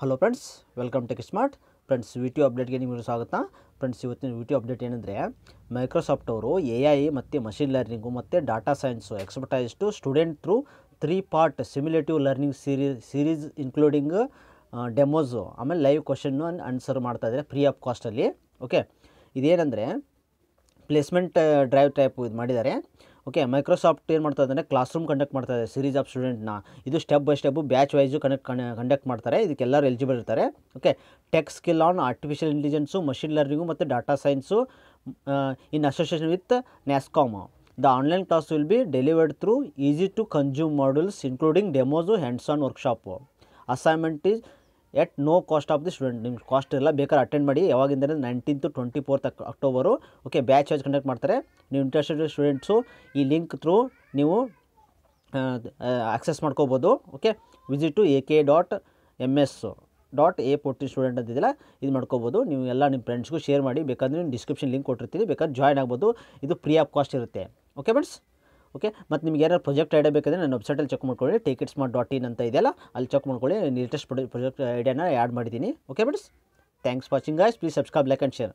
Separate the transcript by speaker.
Speaker 1: Hello friends welcome tech smart friends V T ಅಪ್ಡೇಟ್ಗೆ ನಿಮಗೆ ಸ್ವಾಗತ. Friends ಇವತ್ತಿನ ವಿ ಟಿ ಅಪ್ಡೇಟ್ ಏನಂದರೆ ಮೈಕ್ರೋಸಾಫ್ಟ್ ಅವರು ಎ ಐ ಮತ್ತು ಮಷಿನ್ ಲರ್ನಿಂಗು ಮತ್ತು data science expertise student through three part simulative learning series series including demos ಆಮೇಲೆ live question answer ಮಾಡ್ತಾಯಿದ್ದಾರೆ free of ಕಾಸ್ಟಲ್ಲಿ ಓಕೆ ಇದೇನೆಂದರೆ ಪ್ಲೇಸ್ಮೆಂಟ್ ಡ್ರೈವ್ ಟೈಪ್ ಇದು ಮಾಡಿದ್ದಾರೆ. ಓಕೆ ಮೈಕ್ರೋಸಾಫ್ಟ್ ಏನು ಮಾಡ್ತಾ ಇದ್ದಾರೆ? ಕ್ಲಾಸ್ ರೂಮ್ ಕಂಡಕ್ಟ್ ಮಾಡ್ತಾ ಇದೆ ಸೀರೀಸ್ ಆಫ್ ಸ್ಟೂಡೆಂಟ್ನ ಇದು step by step batch wise connect conduct ಮಾಡ್ತಾರೆ. ಇದಕ್ಕೆಲ್ಲರೂ ಎಲಿಜಿಬಲ್ ಇರ್ತಾರೆ. Okay tech skill on artificial intelligence machine learning ಮತ್ತು data science in association with NASSCOM the online class will be delivered through easy to consume modules including demos hands on workshop assignment is at no cost of the student ನಿಮ್ಗೆ cost ಇಲ್ಲ ಬೇಕಾದ್ರೆ attend ಮಾಡಿ. ಯಾವಾಗಿಂದ nineteenth twenty fourth October okay batch wise conduct ಮಾಡ್ತಾರೆ. ನೀವು interested students ಈ link through ನೀವು access ಮಾಡ್ಕೋಬೋದು. Okay visit to A K dot M S dot A forty student ಅಂತಿದೆಯಲ್ಲ ಇದು ಮಾಡ್ಕೋಬೋದು. ನೀವು ಎಲ್ಲ ನಿಮ್ಮ ಫ್ರೆಂಡ್ಸ್ಗೂ ಶೇರ್ ಮಾಡಿ. ಬೇಕಾದ್ರೆ ಡಿಸ್ಕ್ರಿಪ್ಷನ್ ಲಿಂಕ್ ಕೊಟ್ಟಿರ್ತೀನಿ. ಬೇಕಾದ್ರೆ ಜಾಯ್ನ್ ಆಗ್ಬೋದು. ಇದು ಫ್ರೀ ಆಫ್ ಕಾಸ್ಟ್ ಇರುತ್ತೆ. ಓಕೆ ಫ್ರೆಂಡ್ಸ್ ಓಕೆ ಮತ್ತು ನಿಮ್ಗೆ ಯಾರು ಪ್ರಾಜೆಕ್ಟ್ ಐಡಿಯಾ ಬೇಕಾದರೆ ನನ್ನ ವೆಬ್ಸೈಟಲ್ಲಿ ಚೆಕ್ ಮಾಡ್ಕೊಳ್ಳಿ. ಟಿಕೆಟ್ಸ್ ಸ್ಮಾರ್ಟ್ ಡಾಟ್ ಇನ್ ಅಂತ ಇದೆಯಲ್ಲ ಅಲ್ಲಿ ಚೆಕ್ ಮಾಡ್ಕೊಳ್ಳಿ ಲೇಟೆಸ್ಟ್ ಪ್ರಾಜೆಕ್ಟ್ ಐಡಿಯಾನ ಆ್ಯಡ್ ಮಾಡಿದ್ದೀನಿ. Okay friends thanks watching guys please subscribe like and share